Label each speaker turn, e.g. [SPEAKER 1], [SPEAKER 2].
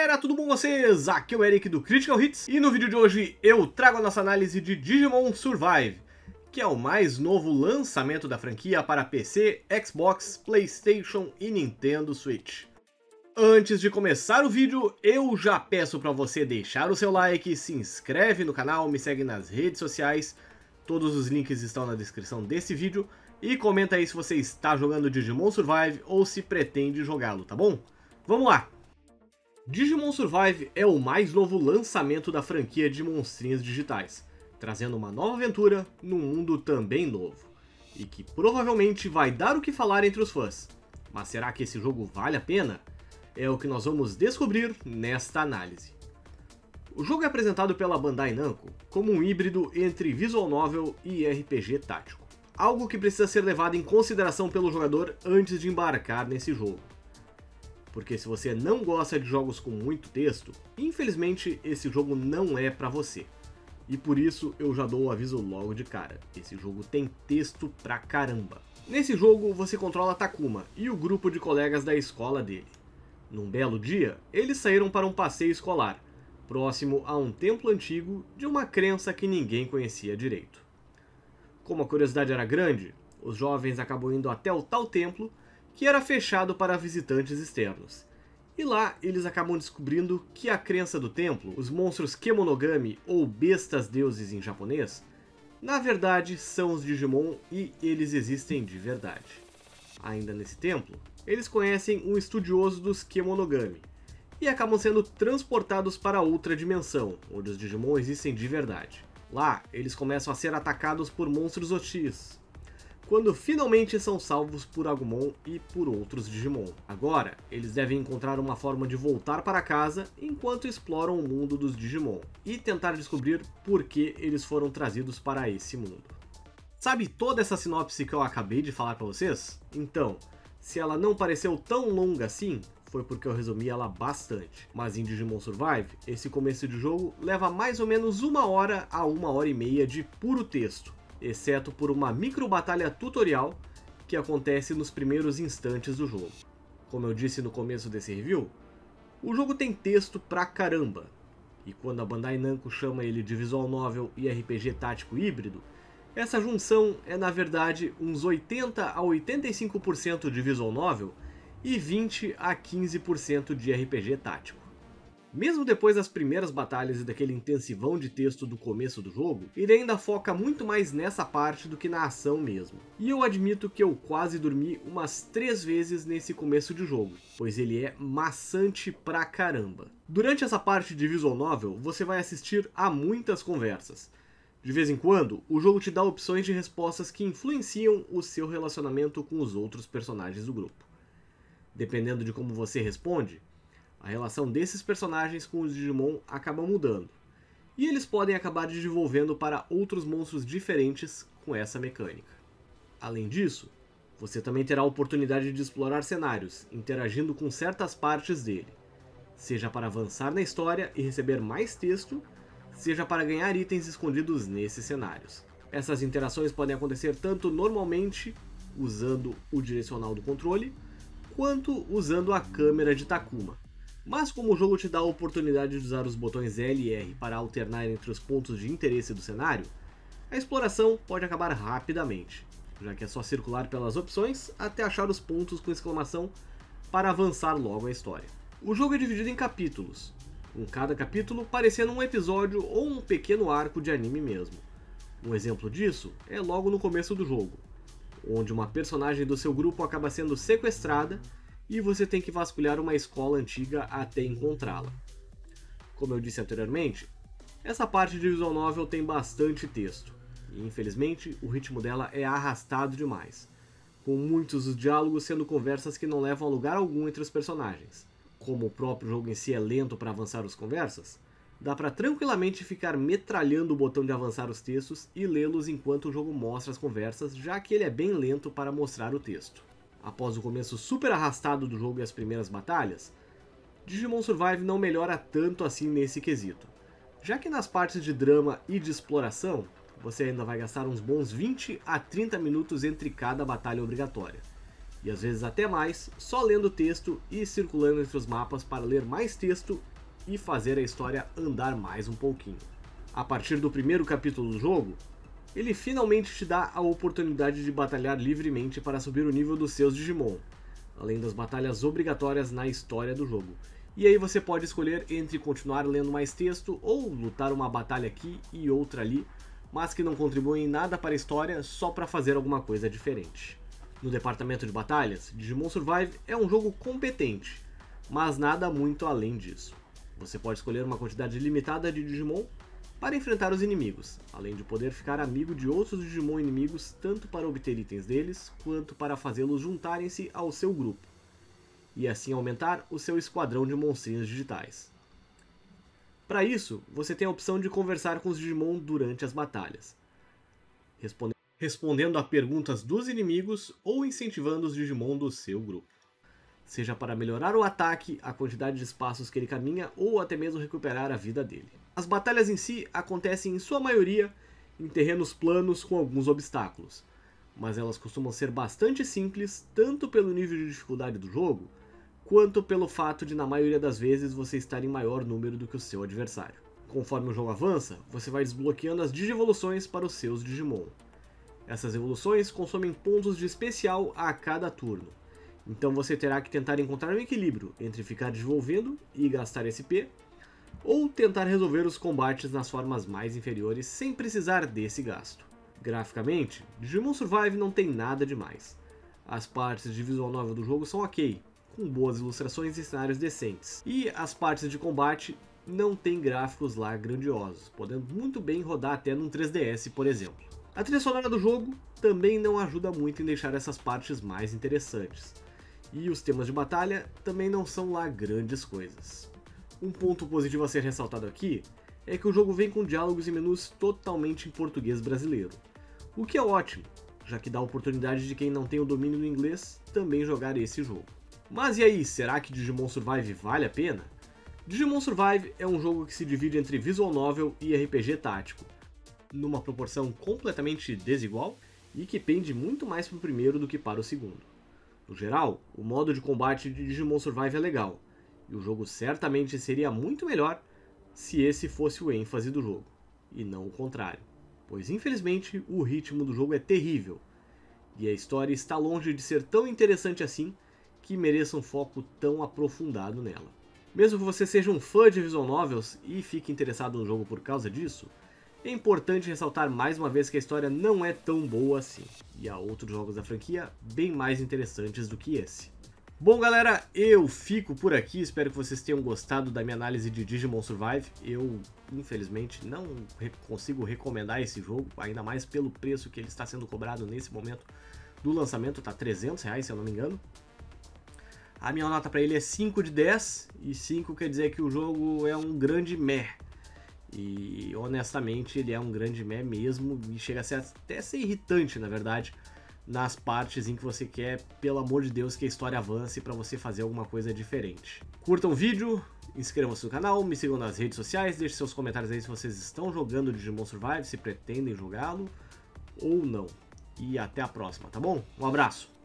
[SPEAKER 1] galera, tudo bom com vocês? Aqui é o Eric do Critical Hits e no vídeo de hoje eu trago a nossa análise de Digimon Survive, que é o mais novo lançamento da franquia para PC, Xbox, Playstation e Nintendo Switch. Antes de começar o vídeo, eu já peço para você deixar o seu like, se inscreve no canal, me segue nas redes sociais, todos os links estão na descrição desse vídeo, e comenta aí se você está jogando Digimon Survive ou se pretende jogá-lo, tá bom? Vamos lá! Digimon Survive é o mais novo lançamento da franquia de monstrinhos digitais, trazendo uma nova aventura num mundo também novo, e que provavelmente vai dar o que falar entre os fãs. Mas será que esse jogo vale a pena? É o que nós vamos descobrir nesta análise. O jogo é apresentado pela Bandai Namco como um híbrido entre visual novel e RPG tático, algo que precisa ser levado em consideração pelo jogador antes de embarcar nesse jogo porque se você não gosta de jogos com muito texto, infelizmente esse jogo não é para você. E por isso eu já dou o aviso logo de cara, esse jogo tem texto pra caramba. Nesse jogo você controla Takuma e o grupo de colegas da escola dele. Num belo dia, eles saíram para um passeio escolar, próximo a um templo antigo de uma crença que ninguém conhecia direito. Como a curiosidade era grande, os jovens acabam indo até o tal templo que era fechado para visitantes externos. E lá eles acabam descobrindo que a crença do templo, os monstros Kemonogami ou bestas deuses em japonês, na verdade são os Digimon e eles existem de verdade. Ainda nesse templo, eles conhecem um estudioso dos Kemonogami e acabam sendo transportados para outra dimensão, onde os Digimon existem de verdade. Lá, eles começam a ser atacados por monstros hostis, quando finalmente são salvos por Agumon e por outros Digimon. Agora, eles devem encontrar uma forma de voltar para casa enquanto exploram o mundo dos Digimon e tentar descobrir por que eles foram trazidos para esse mundo. Sabe toda essa sinopse que eu acabei de falar para vocês? Então, se ela não pareceu tão longa assim, foi porque eu resumi ela bastante. Mas em Digimon Survive, esse começo de jogo leva mais ou menos uma hora a uma hora e meia de puro texto exceto por uma micro batalha tutorial que acontece nos primeiros instantes do jogo. Como eu disse no começo desse review, o jogo tem texto pra caramba, e quando a Bandai Namco chama ele de visual novel e RPG tático híbrido, essa junção é na verdade uns 80 a 85% de visual novel e 20 a 15% de RPG tático. Mesmo depois das primeiras batalhas e daquele intensivão de texto do começo do jogo, ele ainda foca muito mais nessa parte do que na ação mesmo. E eu admito que eu quase dormi umas três vezes nesse começo de jogo, pois ele é maçante pra caramba. Durante essa parte de visual novel, você vai assistir a muitas conversas. De vez em quando, o jogo te dá opções de respostas que influenciam o seu relacionamento com os outros personagens do grupo. Dependendo de como você responde, a relação desses personagens com os Digimon acaba mudando, e eles podem acabar desenvolvendo para outros monstros diferentes com essa mecânica. Além disso, você também terá a oportunidade de explorar cenários, interagindo com certas partes dele, seja para avançar na história e receber mais texto, seja para ganhar itens escondidos nesses cenários. Essas interações podem acontecer tanto normalmente, usando o direcional do controle, quanto usando a câmera de Takuma. Mas como o jogo te dá a oportunidade de usar os botões L e R para alternar entre os pontos de interesse do cenário, a exploração pode acabar rapidamente, já que é só circular pelas opções até achar os pontos com exclamação para avançar logo a história. O jogo é dividido em capítulos, com cada capítulo parecendo um episódio ou um pequeno arco de anime mesmo. Um exemplo disso é logo no começo do jogo, onde uma personagem do seu grupo acaba sendo sequestrada e você tem que vasculhar uma escola antiga até encontrá-la. Como eu disse anteriormente, essa parte de visual novel tem bastante texto, e infelizmente o ritmo dela é arrastado demais, com muitos dos diálogos sendo conversas que não levam a lugar algum entre os personagens. Como o próprio jogo em si é lento para avançar as conversas, dá para tranquilamente ficar metralhando o botão de avançar os textos e lê-los enquanto o jogo mostra as conversas, já que ele é bem lento para mostrar o texto após o começo super arrastado do jogo e as primeiras batalhas, Digimon Survive não melhora tanto assim nesse quesito, já que nas partes de drama e de exploração, você ainda vai gastar uns bons 20 a 30 minutos entre cada batalha obrigatória. e às vezes até mais, só lendo texto e circulando entre os mapas para ler mais texto e fazer a história andar mais um pouquinho. A partir do primeiro capítulo do jogo, ele finalmente te dá a oportunidade de batalhar livremente para subir o nível dos seus Digimon, além das batalhas obrigatórias na história do jogo. E aí você pode escolher entre continuar lendo mais texto ou lutar uma batalha aqui e outra ali, mas que não contribuem em nada para a história só para fazer alguma coisa diferente. No departamento de batalhas, Digimon Survive é um jogo competente, mas nada muito além disso. Você pode escolher uma quantidade limitada de Digimon para enfrentar os inimigos, além de poder ficar amigo de outros Digimon inimigos tanto para obter itens deles, quanto para fazê-los juntarem-se ao seu grupo, e assim aumentar o seu esquadrão de monstrinhos digitais. Para isso, você tem a opção de conversar com os Digimon durante as batalhas, respondendo a perguntas dos inimigos ou incentivando os Digimon do seu grupo. Seja para melhorar o ataque, a quantidade de espaços que ele caminha ou até mesmo recuperar a vida dele. As batalhas em si acontecem em sua maioria em terrenos planos com alguns obstáculos, mas elas costumam ser bastante simples tanto pelo nível de dificuldade do jogo, quanto pelo fato de na maioria das vezes você estar em maior número do que o seu adversário. Conforme o jogo avança, você vai desbloqueando as Digivoluções para os seus Digimon. Essas evoluções consomem pontos de especial a cada turno. Então você terá que tentar encontrar um equilíbrio entre ficar desenvolvendo e gastar SP, ou tentar resolver os combates nas formas mais inferiores sem precisar desse gasto. Graficamente, Digimon Survive não tem nada demais. As partes de visual novel do jogo são ok, com boas ilustrações e cenários decentes. E as partes de combate não têm gráficos lá grandiosos, podendo muito bem rodar até num 3DS, por exemplo. A trilha sonora do jogo também não ajuda muito em deixar essas partes mais interessantes. E os temas de batalha também não são lá grandes coisas. Um ponto positivo a ser ressaltado aqui é que o jogo vem com diálogos e menus totalmente em português brasileiro, o que é ótimo, já que dá a oportunidade de quem não tem o domínio do inglês também jogar esse jogo. Mas e aí, será que Digimon Survive vale a pena? Digimon Survive é um jogo que se divide entre visual novel e RPG tático, numa proporção completamente desigual e que pende muito mais para o primeiro do que para o segundo. No geral, o modo de combate de Digimon Survive é legal, e o jogo certamente seria muito melhor se esse fosse o ênfase do jogo, e não o contrário, pois infelizmente o ritmo do jogo é terrível, e a história está longe de ser tão interessante assim que mereça um foco tão aprofundado nela. Mesmo que você seja um fã de visual novels e fique interessado no jogo por causa disso, é importante ressaltar mais uma vez que a história não é tão boa assim, e há outros jogos da franquia bem mais interessantes do que esse. Bom galera, eu fico por aqui, espero que vocês tenham gostado da minha análise de Digimon Survive. Eu, infelizmente, não consigo recomendar esse jogo, ainda mais pelo preço que ele está sendo cobrado nesse momento do lançamento, tá 300 reais se eu não me engano. A minha nota para ele é 5 de 10, e 5 quer dizer que o jogo é um grande meh. E honestamente ele é um grande mé mesmo e chega a ser até ser irritante, na verdade, nas partes em que você quer, pelo amor de Deus, que a história avance para você fazer alguma coisa diferente. Curtam o vídeo, inscrevam-se no canal, me sigam nas redes sociais, deixem seus comentários aí se vocês estão jogando Digimon Survive, se pretendem jogá-lo ou não. E até a próxima, tá bom? Um abraço!